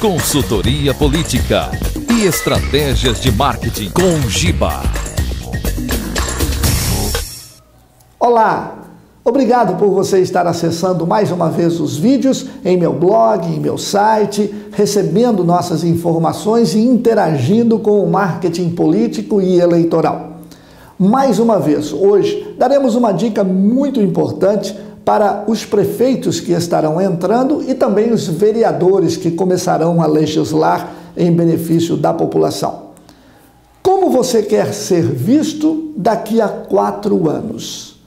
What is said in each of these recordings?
Consultoria Política e Estratégias de Marketing com Giba. Olá! Obrigado por você estar acessando mais uma vez os vídeos em meu blog, em meu site, recebendo nossas informações e interagindo com o marketing político e eleitoral. Mais uma vez, hoje daremos uma dica muito importante para os prefeitos que estarão entrando e também os vereadores que começarão a legislar em benefício da população. Como você quer ser visto daqui a quatro anos?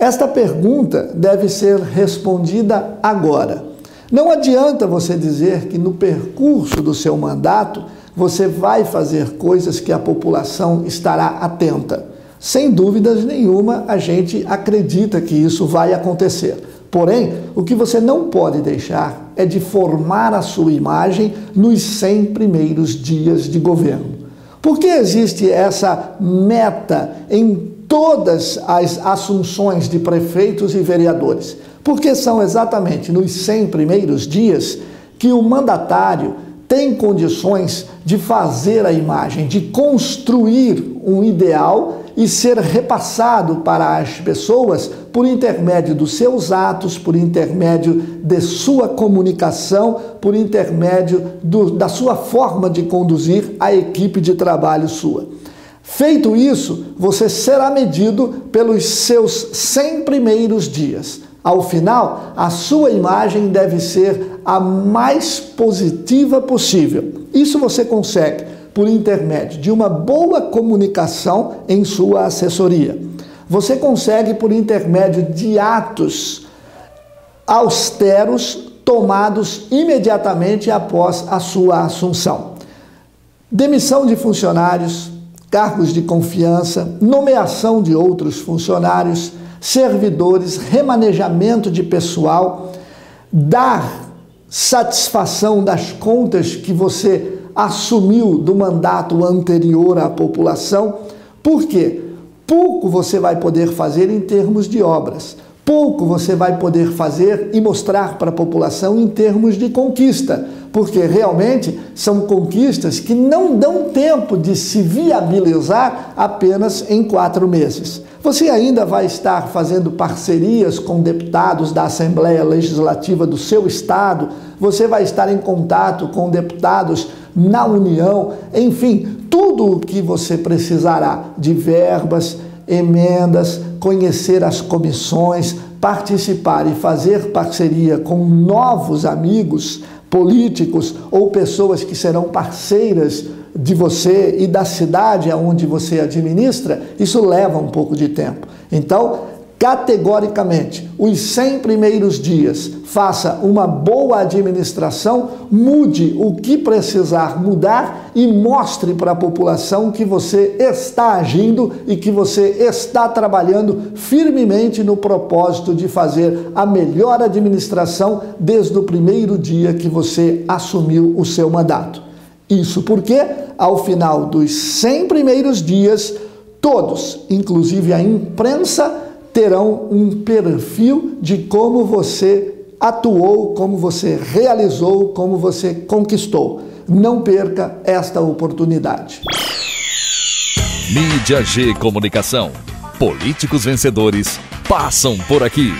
Esta pergunta deve ser respondida agora. Não adianta você dizer que no percurso do seu mandato você vai fazer coisas que a população estará atenta. Sem dúvidas nenhuma, a gente acredita que isso vai acontecer. Porém, o que você não pode deixar é de formar a sua imagem nos 100 primeiros dias de governo. Por que existe essa meta em todas as assunções de prefeitos e vereadores? Porque são exatamente nos 100 primeiros dias que o mandatário tem condições de fazer a imagem, de construir um ideal e ser repassado para as pessoas por intermédio dos seus atos, por intermédio de sua comunicação, por intermédio do, da sua forma de conduzir a equipe de trabalho sua. Feito isso, você será medido pelos seus 100 primeiros dias. Ao final, a sua imagem deve ser a mais positiva possível. Isso você consegue por intermédio de uma boa comunicação em sua assessoria. Você consegue por intermédio de atos austeros tomados imediatamente após a sua assunção. Demissão de funcionários, cargos de confiança, nomeação de outros funcionários, servidores, remanejamento de pessoal, dar satisfação das contas que você assumiu do mandato anterior à população. Por quê? Pouco você vai poder fazer em termos de obras, pouco você vai poder fazer e mostrar para a população em termos de conquista, porque realmente são conquistas que não dão tempo de se viabilizar apenas em quatro meses. Você ainda vai estar fazendo parcerias com deputados da Assembleia Legislativa do seu estado, você vai estar em contato com deputados na União, enfim, tudo o que você precisará de verbas, emendas, conhecer as comissões, participar e fazer parceria com novos amigos políticos ou pessoas que serão parceiras de você e da cidade aonde você administra, isso leva um pouco de tempo. Então, categoricamente, os 100 primeiros dias, faça uma boa administração, mude o que precisar mudar e mostre para a população que você está agindo e que você está trabalhando firmemente no propósito de fazer a melhor administração desde o primeiro dia que você assumiu o seu mandato. Isso porque, ao final dos 100 primeiros dias, todos, inclusive a imprensa, terão um perfil de como você atuou, como você realizou, como você conquistou. Não perca esta oportunidade. Mídia G Comunicação. Políticos vencedores passam por aqui.